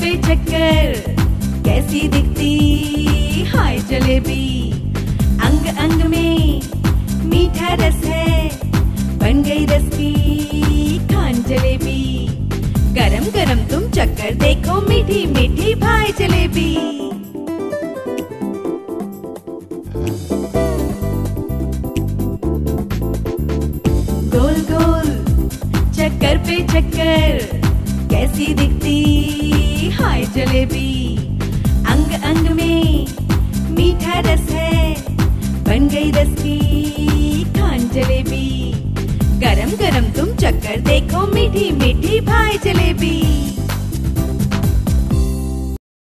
पे चक्कर, कैसी दिखती? हाय जलेबी, अंग अंग में मीठा रस है, बन गई रस की खान जलेबी, गरम गरम तुम चक्कर देखो, मीठी मीठी भाई जलेबी। गोल गोल, चक्कर पे चक्कर कैसी दिखती? हाय जलेबी, अंग अंग में मीठा रस है, बन गई रस की खान जलेबी। गरम गरम तुम चक्कर देखो, मीठी मीठी भाई जलेबी।